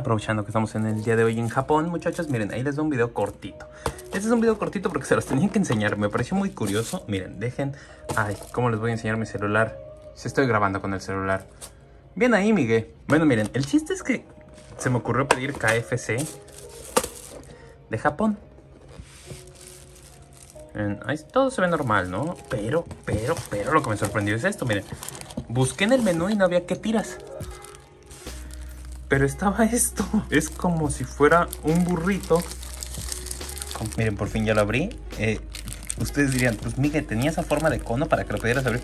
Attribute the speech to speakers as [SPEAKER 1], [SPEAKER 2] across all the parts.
[SPEAKER 1] Aprovechando que estamos en el día de hoy en Japón, muchachos, miren, ahí les doy un video cortito. Este es un video cortito porque se los tenía que enseñar, me pareció muy curioso. Miren, dejen... Ay, ¿cómo les voy a enseñar mi celular? Si estoy grabando con el celular. Bien ahí, Miguel. Bueno, miren, el chiste es que se me ocurrió pedir KFC de Japón. Ahí todo se ve normal, ¿no? Pero, pero, pero lo que me sorprendió es esto, miren. Busqué en el menú y no había qué tiras. Pero estaba esto. Es como si fuera un burrito. Miren, por fin ya lo abrí. Eh, ustedes dirían, pues Miguel, tenía esa forma de cono para que lo pudieras abrir.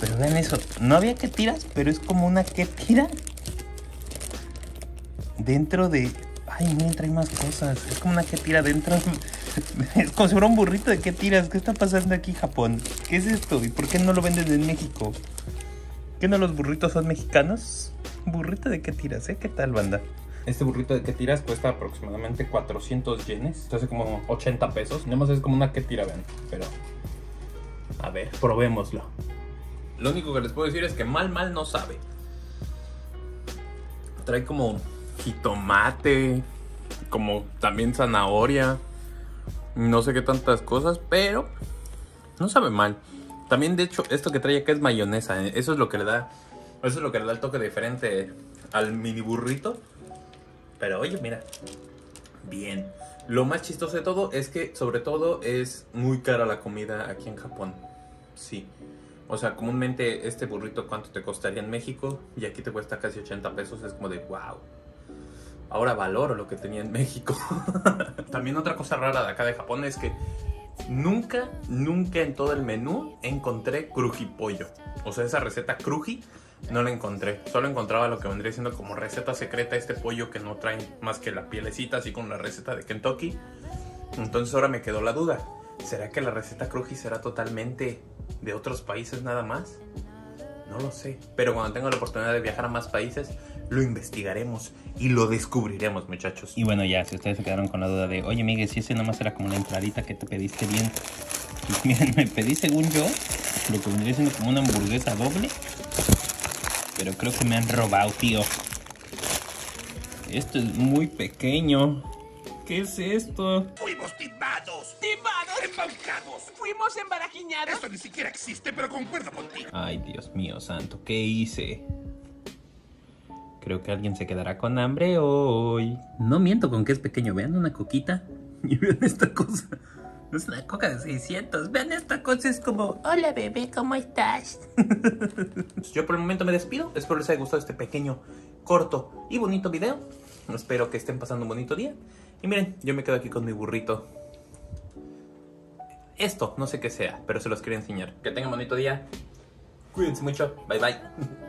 [SPEAKER 1] Pero vean eso. No había que tiras, pero es como una que tira. Dentro de... Ay, miren, trae más cosas. Es como una que tira dentro es como si fuera un burrito de qué tiras. ¿Qué está pasando aquí, Japón? ¿Qué es esto? ¿Y por qué no lo venden en México? ¿Qué no los burritos son mexicanos? ¿Burrito de qué tiras, eh? ¿Qué tal, banda? Este burrito de qué tiras cuesta aproximadamente 400 yenes. Esto hace como 80 pesos. Nada más es como una que tira, vean. Pero, a ver, probémoslo. Lo único que les puedo decir es que mal, mal no sabe. Trae como jitomate, como también zanahoria no sé qué tantas cosas, pero no sabe mal. También, de hecho, esto que trae acá es mayonesa. ¿eh? Eso es lo que le da. Eso es lo que le da el toque diferente al mini burrito. Pero oye, mira. Bien. Lo más chistoso de todo es que, sobre todo, es muy cara la comida aquí en Japón. Sí. O sea, comúnmente este burrito, ¿cuánto te costaría en México? Y aquí te cuesta casi 80 pesos. Es como de wow ahora valoro lo que tenía en México. También otra cosa rara de acá de Japón es que nunca, nunca en todo el menú encontré pollo. O sea, esa receta cruji no la encontré. Solo encontraba lo que vendría siendo como receta secreta este pollo que no trae más que la pielecita, así con la receta de Kentucky. Entonces ahora me quedó la duda. ¿Será que la receta cruji será totalmente de otros países nada más? No lo sé. Pero cuando tenga la oportunidad de viajar a más países, lo investigaremos y lo descubriremos, muchachos. Y bueno, ya, si ustedes se quedaron con la duda de, oye, Miguel, si ese nomás era como la entradita que te pediste bien. Miren, me pedí según yo, lo que vendría siendo como una hamburguesa doble. Pero creo que me han robado, tío. Esto es muy pequeño. ¿Qué es esto?
[SPEAKER 2] Fuimos timados.
[SPEAKER 3] ¿Timados?
[SPEAKER 2] Embaucados.
[SPEAKER 3] Fuimos embarajiñados.
[SPEAKER 2] Esto ni siquiera existe, pero concuerdo contigo.
[SPEAKER 1] Ay, Dios mío santo, ¿qué hice? Creo que alguien se quedará con hambre hoy. No miento con que es pequeño. Vean una coquita. Y vean esta cosa. Es una coca de 600. Vean esta cosa. Es como...
[SPEAKER 3] Hola bebé, ¿cómo estás?
[SPEAKER 1] Yo por el momento me despido. Espero les haya gustado este pequeño, corto y bonito video. Espero que estén pasando un bonito día. Y miren, yo me quedo aquí con mi burrito. Esto, no sé qué sea, pero se los quería enseñar. Que tengan un bonito día. Cuídense mucho. Bye bye.